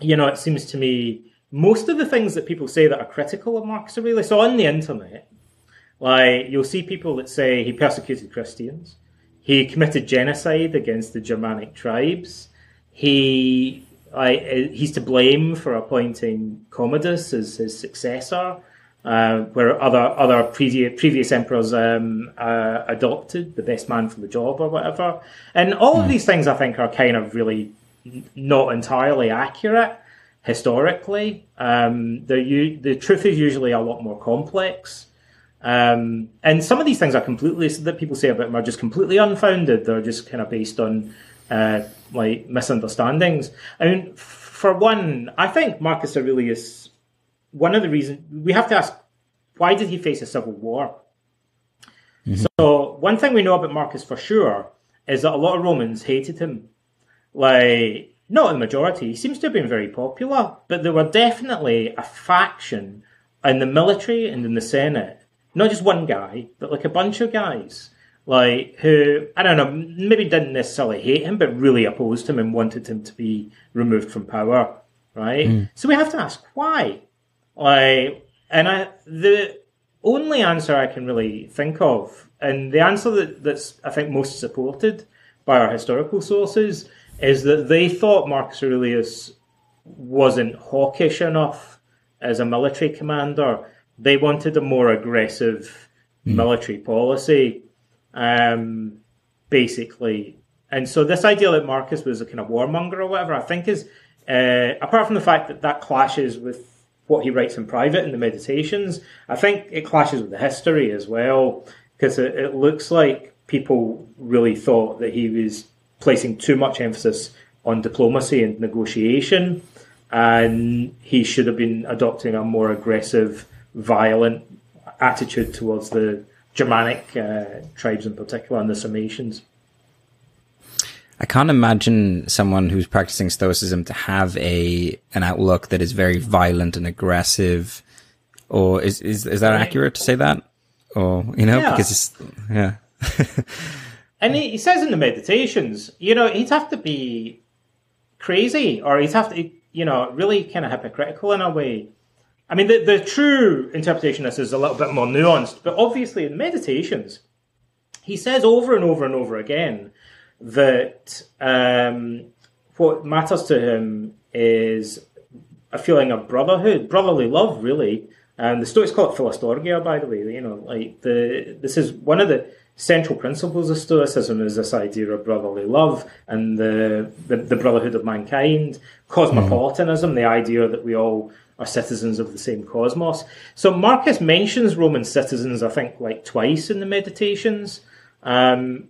you know, it seems to me most of the things that people say that are critical of Marcus Aurelius on the internet, like you'll see people that say he persecuted Christians, he committed genocide against the Germanic tribes, he like he's to blame for appointing Commodus as his successor, uh, where other other previous previous emperors um, uh, adopted the best man for the job or whatever. And all of hmm. these things, I think, are kind of really not entirely accurate historically. Um, the the truth is usually a lot more complex. Um, and some of these things are completely that people say about him are just completely unfounded. They're just kind of based on uh, like misunderstandings. I mean, for one, I think Marcus Aurelius. One of the reasons we have to ask why did he face a civil war? Mm-hmm. So one thing we know about Marcus for sure is that a lot of Romans hated him. Like not the majority. He seems to have been very popular, but there were definitely a faction in the military and in the Senate not just one guy, but like a bunch of guys, like who I don't know, maybe didn't necessarily hate him, but really opposed him and wanted him to be removed from power, right? Mm. So we have to ask why, like, and I the only answer I can really think of, and the answer that, that's I think most supported by our historical sources, is that they thought Marcus Aurelius wasn't hawkish enough as a military commander they wanted a more aggressive mm. military policy, um, basically. And so this idea that Marcus was a kind of warmonger or whatever, I think is, uh, apart from the fact that that clashes with what he writes in private in the meditations, I think it clashes with the history as well, because it, it looks like people really thought that he was placing too much emphasis on diplomacy and negotiation, and he should have been adopting a more aggressive violent attitude towards the Germanic uh, tribes in particular and the Sarmatians. I can't imagine someone who's practicing Stoicism to have a an outlook that is very violent and aggressive. Or is is is that accurate to say that? Or you know, yeah. because it's yeah. and he, he says in the meditations, you know, he'd have to be crazy, or he'd have to, you know, really kind of hypocritical in a way I mean, the, the true interpretation of this is a little bit more nuanced, but obviously in meditations, he says over and over and over again that um, what matters to him is a feeling of brotherhood, brotherly love, really, And the Stoics call it philostorgia, by the way. You know, like the this is one of the central principles of Stoicism is this idea of brotherly love and the the, the brotherhood of mankind, cosmopolitanism, mm. the idea that we all are citizens of the same cosmos. So Marcus mentions Roman citizens, I think, like twice in the Meditations, um,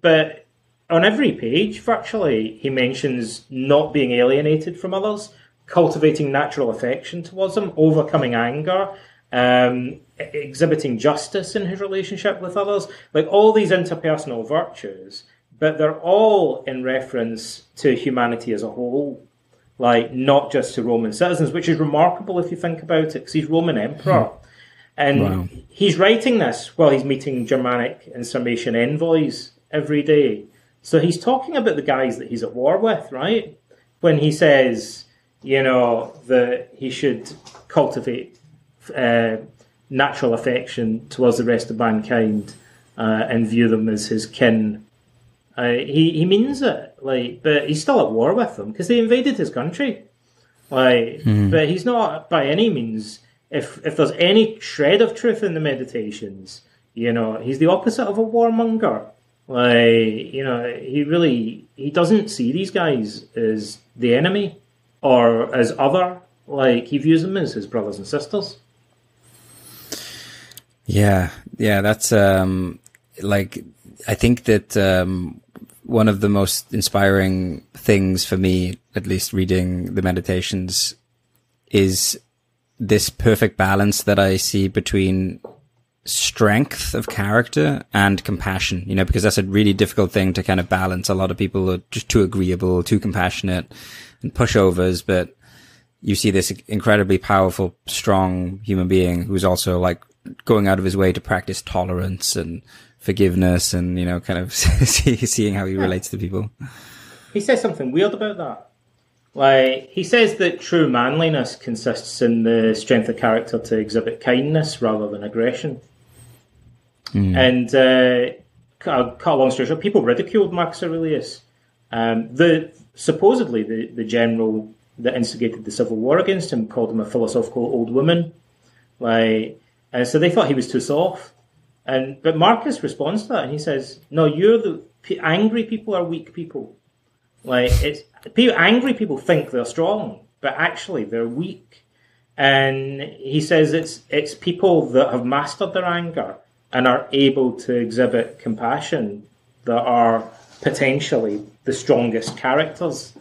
but on every page, virtually, he mentions not being alienated from others, cultivating natural affection towards them, overcoming anger, um, exhibiting justice in his relationship with others. Like all these interpersonal virtues, but they're all in reference to humanity as a whole, like not just to Roman citizens, which is remarkable if you think about it, because he's Roman emperor. Hmm. And wow. he's writing this while he's meeting Germanic and Sarmatian envoys every day. So he's talking about the guys that he's at war with, right? When he says, you know, that he should cultivate uh, natural affection towards the rest of mankind uh, and view them as his kin. Uh, he he means it, like, but he's still at war with them because they invaded his country. Like, mm. but he's not by any means. If if there's any shred of truth in the meditations, you know, he's the opposite of a warmonger. Like, you know, he really he doesn't see these guys as the enemy or as other. Like, he views them as his brothers and sisters. Yeah, yeah, that's um, like I think that um, one of the most inspiring things for me, at least reading the meditations, is this perfect balance that I see between strength of character and compassion, you know, because that's a really difficult thing to kind of balance. A lot of people are just too agreeable, too compassionate and pushovers, but you see this incredibly powerful, strong human being who's also like going out of his way to practice tolerance and forgiveness and, you know, kind of seeing how he yeah. relates to people. He says something weird about that. Like, he says that true manliness consists in the strength of character to exhibit kindness rather than aggression. Mm. And, uh, cut, a long story short, people ridiculed Marcus Aurelius. Um, the supposedly the, the general that instigated the civil war against him called him a philosophical old woman. Like, and so they thought he was too soft. And but Marcus responds to that and he says, "No, you're the angry people are weak people. Like it's angry people think they're strong, but actually they're weak." And he says it's it's people that have mastered their anger and are able to exhibit compassion that are potentially the strongest characters,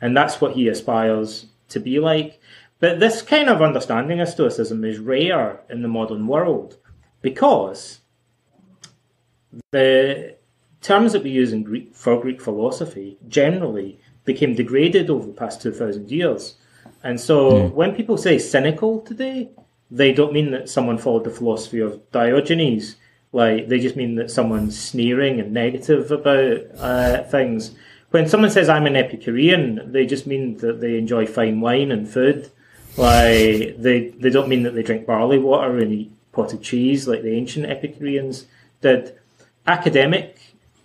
and that's what he aspires to be like. But this kind of understanding of Stoicism is rare in the modern world because the terms that we use in Greek for Greek philosophy generally became degraded over the past 2,000 years. And so mm. when people say cynical today, they don't mean that someone followed the philosophy of Diogenes. Like, they just mean that someone's sneering and negative about uh, things. When someone says, I'm an Epicurean, they just mean that they enjoy fine wine and food like they they don't mean that they drink barley water and eat potted cheese like the ancient Epicureans did. Academic,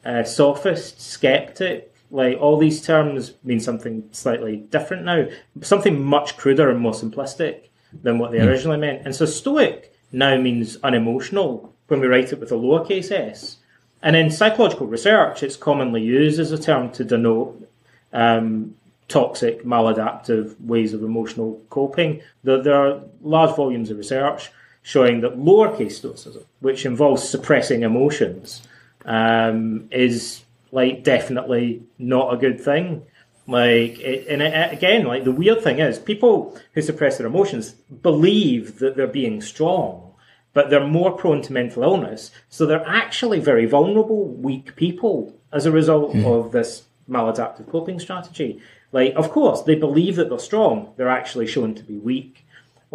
uh, sophist, skeptic, like all these terms mean something slightly different now, something much cruder and more simplistic than what they mm. originally meant. And so Stoic now means unemotional when we write it with a lowercase s. And in psychological research, it's commonly used as a term to denote um, toxic, maladaptive ways of emotional coping. There, are large volumes of research showing that lowercase stoicism, which involves suppressing emotions, um, is like definitely not a good thing. Like, it, and it, again, like the weird thing is, people who suppress their emotions believe that they're being strong, but they're more prone to mental illness. So they're actually very vulnerable, weak people as a result mm. of this maladaptive coping strategy. Like, of course, they believe that they're strong. They're actually shown to be weak.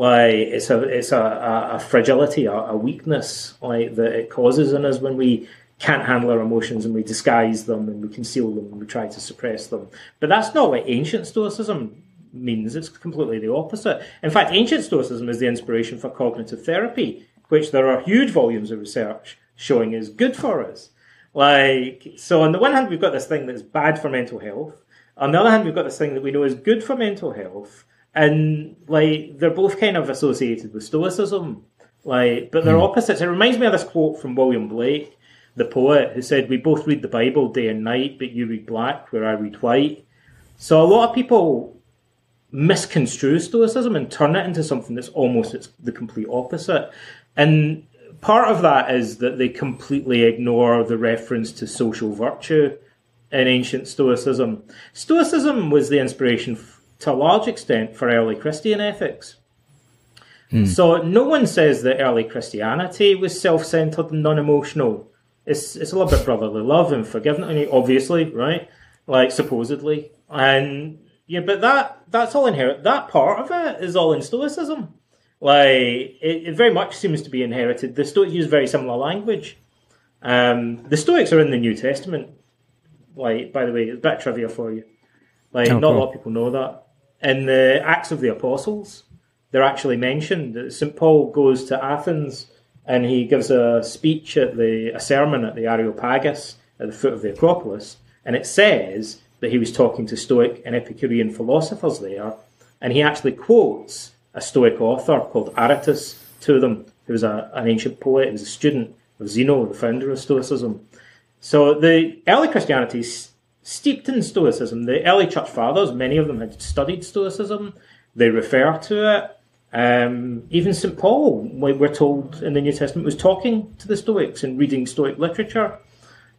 Like, it's a it's a, a, fragility, a, a, weakness, like that it causes in us when we can't handle our emotions and we disguise them and we conceal them and we try to suppress them. But that's not what ancient Stoicism means. It's completely the opposite. In fact, ancient Stoicism is the inspiration for cognitive therapy, which there are huge volumes of research showing is good for us. Like, so on the one hand, we've got this thing that's bad for mental health. On the other hand, we've got this thing that we know is good for mental health, and like they're both kind of associated with Stoicism, like but they're mm. opposites. It reminds me of this quote from William Blake, the poet, who said, "We both read the Bible day and night, but you read black, where I read white." So a lot of people misconstrue Stoicism and turn it into something that's almost it's the complete opposite. And part of that is that they completely ignore the reference to social virtue in ancient Stoicism. Stoicism was the inspiration to a large extent for early Christian ethics. Hmm. So no one says that early Christianity was self-centered and non-emotional. It's it's a little bit brotherly love and forgiveness, obviously, right? Like supposedly, and yeah, but that that's all inherent. That part of it is all in Stoicism. Like it, it very much seems to be inherited. The Stoics use very similar language. Um, the Stoics are in the New Testament. Like, by the way, it's a bit trivia for you. Like, oh, not cool. a lot of people know that. In the Acts of the Apostles, they're actually mentioned. St. Paul goes to Athens and he gives a speech at the a sermon at the Areopagus at the foot of the Acropolis, and it says that he was talking to Stoic and Epicurean philosophers there, and he actually quotes a Stoic author called Aratus to them, who was a, an ancient poet, he was a student of Zeno, the founder of Stoicism. So the early Christianity steeped in Stoicism. The early church fathers, many of them had studied Stoicism. They refer to it. Um, even St. Paul, we're told in the New Testament, was talking to the Stoics and reading Stoic literature.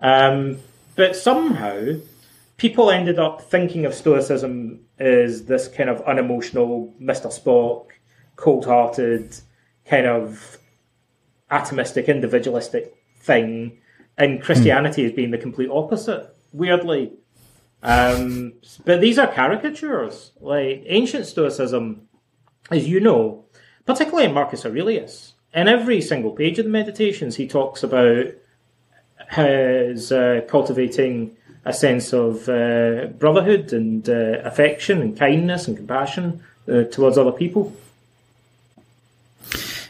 Um, but somehow, people ended up thinking of Stoicism as this kind of unemotional, Mr. Spock, cold hearted, kind of atomistic, individualistic thing, and Christianity mm. as being the complete opposite, weirdly. Um, but these are caricatures. Like ancient Stoicism, as you know, particularly in Marcus Aurelius, in every single page of the Meditations, he talks about his uh, cultivating a sense of uh, brotherhood and uh, affection and kindness and compassion uh, towards other people.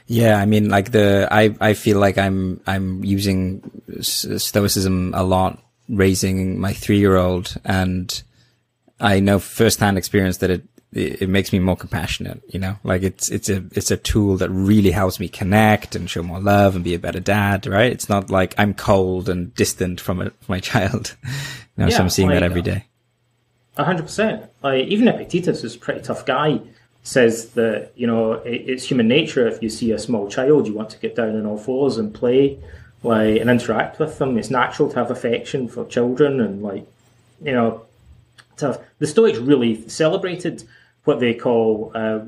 Yeah, I mean, like the I I feel like I'm I'm using stoicism a lot, raising my three year old, and I know firsthand experience that it it, it makes me more compassionate, you know, like it's, it's a, it's a tool that really helps me connect and show more love and be a better dad, right? It's not like I'm cold and distant from, a, from my child. you know, yeah, so I'm seeing like, that every day. A hundred percent. Like even Epictetus is a pretty tough guy. Says that you know it, it's human nature. If you see a small child, you want to get down on all fours and play, like and interact with them. It's natural to have affection for children and like you know, to have, the Stoics really celebrated what they call uh,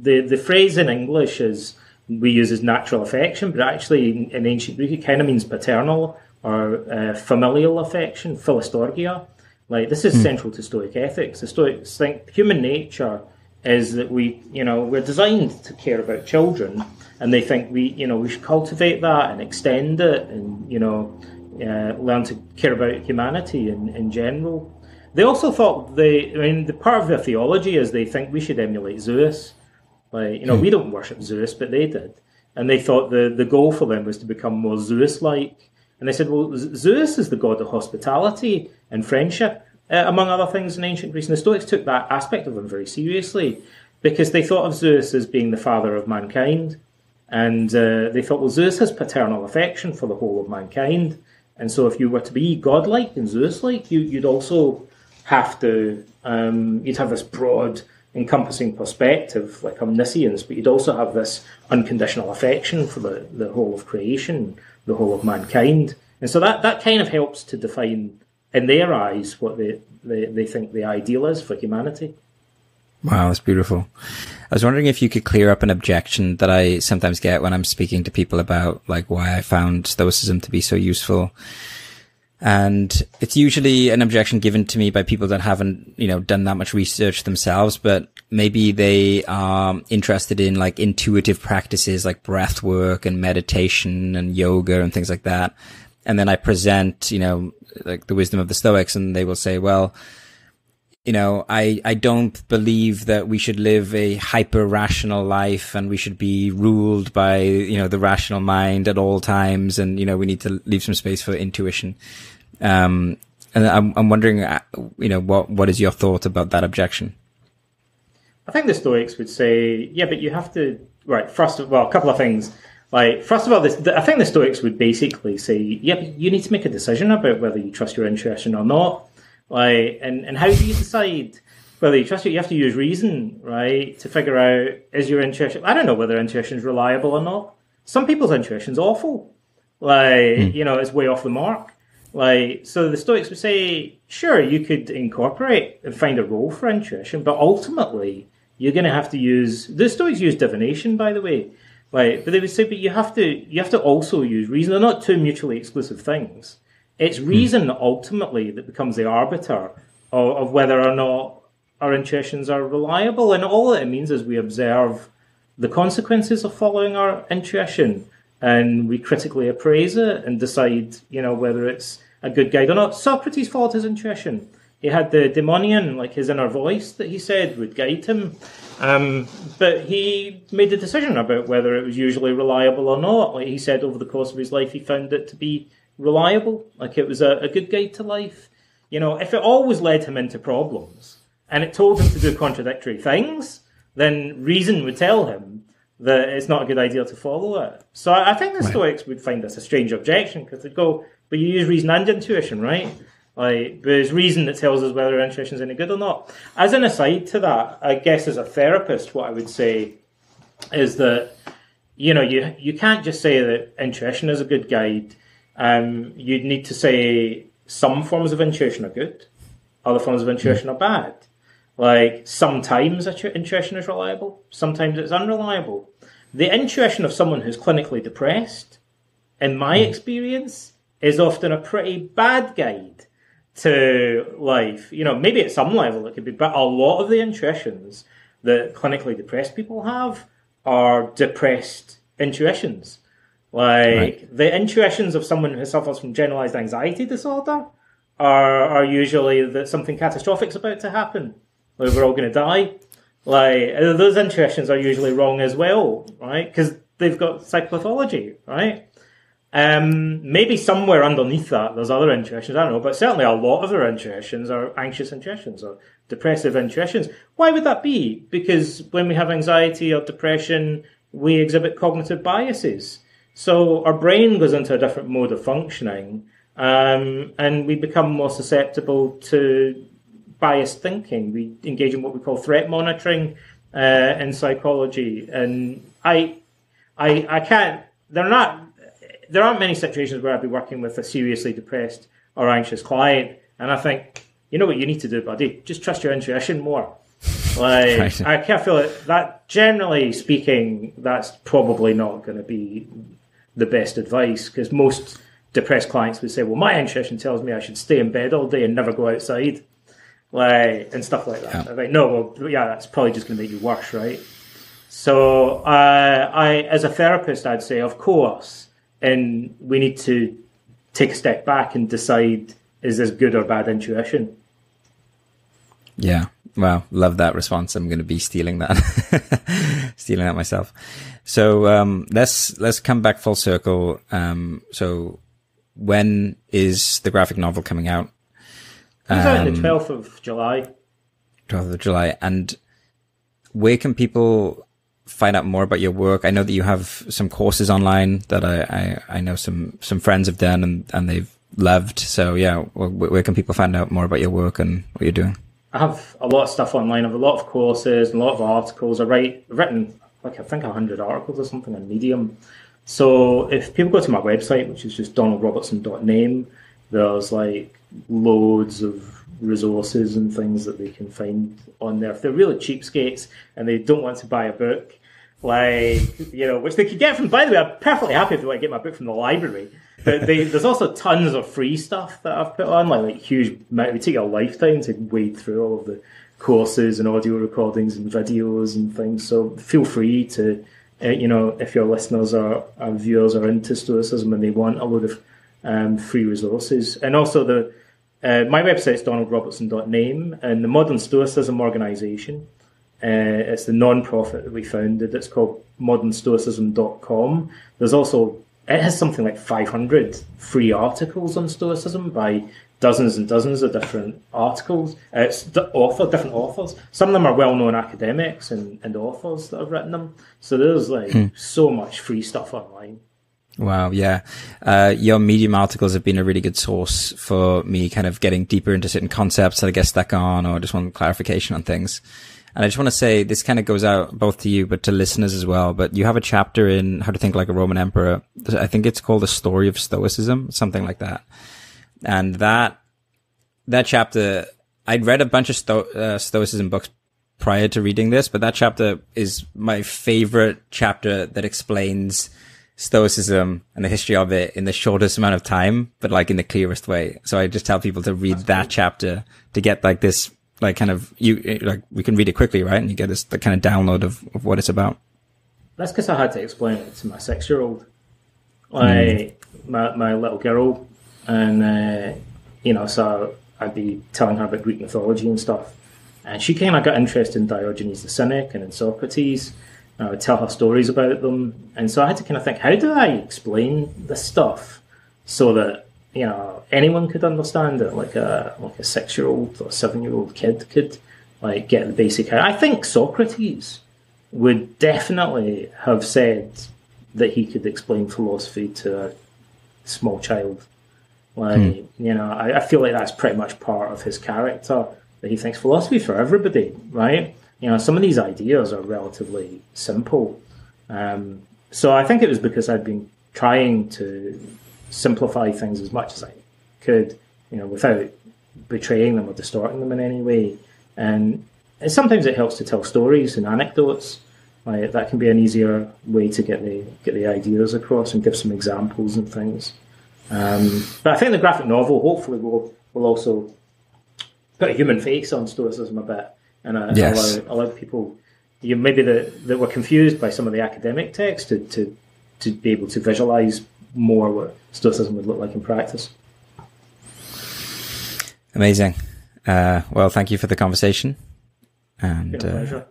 the the phrase in English is we use as natural affection, but actually in, in ancient Greek it kind of means paternal or uh, familial affection, philostorgia. Like this is mm. central to Stoic ethics. The Stoics think human nature is that we, you know, we're designed to care about children, and they think we, you know, we should cultivate that and extend it, and you know, uh, learn to care about humanity in, in general. They also thought they, I mean, the part of their theology is they think we should emulate Zeus. Like, you know, hmm. we don't worship Zeus, but they did. And they thought the, the goal for them was to become more Zeus like. And they said, well, Zeus is the god of hospitality and friendship, uh, among other things in ancient Greece. And the Stoics took that aspect of them very seriously because they thought of Zeus as being the father of mankind. And uh, they thought, well, Zeus has paternal affection for the whole of mankind. And so if you were to be godlike and Zeus like, you, you'd also have to um, you'd have this broad encompassing perspective like omniscience but you'd also have this unconditional affection for the, the whole of creation the whole of mankind and so that, that kind of helps to define in their eyes what they, they, they think the ideal is for humanity Wow, that's beautiful. I was wondering if you could clear up an objection that I sometimes get when I'm speaking to people about like why I found Stoicism to be so useful. And it's usually an objection given to me by people that haven't, you know, done that much research themselves, but maybe they are interested in like intuitive practices like breath work and meditation and yoga and things like that. And then I present, you know, like the wisdom of the Stoics and they will say, well, you know, I, I don't believe that we should live a hyper rational life and we should be ruled by, you know, the rational mind at all times. And, you know, we need to leave some space for intuition. Um, and I'm, I'm wondering, uh, you know, what, what is your thought about that objection? I think the Stoics would say, yeah, but you have to right. First of well, a couple of things. Like first of all, this, I think the Stoics would basically say, yeah, but you need to make a decision about whether you trust your intuition or not. Like, and and how do you decide? whether you trust it, you have to use reason, right, to figure out is your intuition. I don't know whether intuition is reliable or not. Some people's intuition's awful, like mm. you know, it's way off the mark. Like, so the Stoics would say, sure, you could incorporate and find a role for intuition, but ultimately you're going to have to use. The Stoics use divination, by the way. Like, but they would say, but you have to you have to also use reason. They're not two mutually exclusive things. It's hmm. reason mm. ultimately that becomes the arbiter of, of whether or not our intuitions are reliable, and all it means is we observe the consequences of following our intuition and we critically appraise it and decide, you know, whether it's a good guide or not. Socrates followed his intuition. He had the daemonion, like his inner voice that he said would guide him. Um, but he made a decision about whether it was usually reliable or not. Like he said, over the course of his life, he found it to be reliable, like it was a, a good guide to life. You know, if it always led him into problems, and it told him to do contradictory things, then reason would tell him that it's not a good idea to follow it. So I think the right. Stoics would find this a strange objection because they'd go, but you use reason and intuition, right? Like, there's reason that tells us whether intuition is any good or not. As an aside to that, I guess as a therapist, what I would say is that you know you you can't just say that intuition is a good guide. Um, you'd need to say some forms of intuition are good, other forms of intuition are bad. Like sometimes intuition is reliable, sometimes it's unreliable. The intuition of someone who's clinically depressed, in my hmm. experience, is often a pretty bad guide to life. You know, maybe at some level it could be, but a lot of the intuitions that clinically depressed people have are depressed intuitions. Like right. the intuitions of someone who suffers from generalized anxiety disorder are are usually that something catastrophic is about to happen like we're all going to die. Like those intuitions are usually wrong as well, right? Because they've got psychopathology, right? Um, maybe somewhere underneath that there's other intuitions. I don't know, but certainly a lot of their intuitions are anxious intuitions or depressive intuitions. Why would that be? Because when we have anxiety or depression, we exhibit cognitive biases. So our brain goes into a different mode of functioning, um, and we become more susceptible to biased thinking. We engage in what we call threat monitoring uh, in psychology, and I, I, I can't. There are not. There aren't many situations where I'd be working with a seriously depressed or anxious client, and I think you know what you need to do, buddy. Just trust your intuition more. Like right. I can't feel it. That generally speaking, that's probably not going to be the best advice because most depressed clients would say, "Well, my intuition tells me I should stay in bed all day and never go outside." like and stuff like that. Yeah. I'm like, no, well, yeah, that's probably just going to make you worse, right? So, uh, I, as a therapist, I'd say, of course, and we need to take a step back and decide is this good or bad intuition. Yeah. Wow, love that response. I'm going to be stealing that, stealing that myself. So um, let's let's come back full circle. Um, so when is the graphic novel coming out? Comes um, out the 12th of July. 12th of July. And where can people find out more about your work? I know that you have some courses online that I, I, I know some, some friends have done and, and they've loved. So yeah, where, where, can people find out more about your work and what you're doing? I have a lot of stuff online. I have a lot of courses and a lot of articles. I write, I've written like I think hundred articles or something on Medium. So if people go to my website, which is just donaldrobertson.name, there's like loads of resources and things that they can find on there. If they're really cheapskates and they don't want to buy a book, like you know, which they could get from. By the way, I'm perfectly happy if they want to get my book from the library. But they, there's also tons of free stuff that I've put on, like like huge. It would take a lifetime to wade through all of the courses and audio recordings and videos and things. So feel free to, uh, you know, if your listeners or, viewers are into Stoicism and they want a load of um, free resources. And also the uh, my website is donaldrobertson.name and the Modern Stoicism Organization. Uh, it's the non-profit that we founded. It's called modernstoicism.com. There's also it has something like 500 free articles on Stoicism by dozens and dozens of different articles. Uh, it's the author, different authors. Some of them are well-known academics and, and authors that have written them. So there's like hmm. so much free stuff online. Wow, yeah. Uh, your Medium articles have been a really good source for me kind of getting deeper into certain concepts that I get stuck on or just want clarification on things. And I just want to say this kind of goes out both to you, but to listeners as well. But you have a chapter in How to Think Like a Roman Emperor. I think it's called The Story of Stoicism, something like that. And that, that chapter, I'd read a bunch of Sto- uh, Stoicism books prior to reading this, but that chapter is my favorite chapter that explains Stoicism and the history of it in the shortest amount of time, but like in the clearest way. So I just tell people to read That's that cool. chapter to get like this like kind of you like we can read it quickly, right? And you get this the kind of download of, of what it's about. That's because I had to explain it to my six year old, like mm. my my little girl, and uh, you know, so I'd be telling her about Greek mythology and stuff, and she kind of got interested in Diogenes the Cynic and in Socrates. And I would tell her stories about them, and so I had to kind of think, how do I explain this stuff so that you know anyone could understand it, like a like a six year old or seven year old kid could like get the basic. I think Socrates would definitely have said that he could explain philosophy to a small child. Like hmm. you know, I, I feel like that's pretty much part of his character that he thinks philosophy for everybody, right? You know, some of these ideas are relatively simple. Um, so I think it was because I'd been trying to simplify things as much as I could, you know, without betraying them or distorting them in any way. And, and sometimes it helps to tell stories and anecdotes. Like, that can be an easier way to get the get the ideas across and give some examples and things. Um, but I think the graphic novel hopefully will will also put a human face on Stoicism a bit and uh, yes. allow allow people you maybe that that were confused by some of the academic text to, to to be able to visualize more what Stoicism would look like in practice. Amazing. Uh, well, thank you for the conversation. And uh,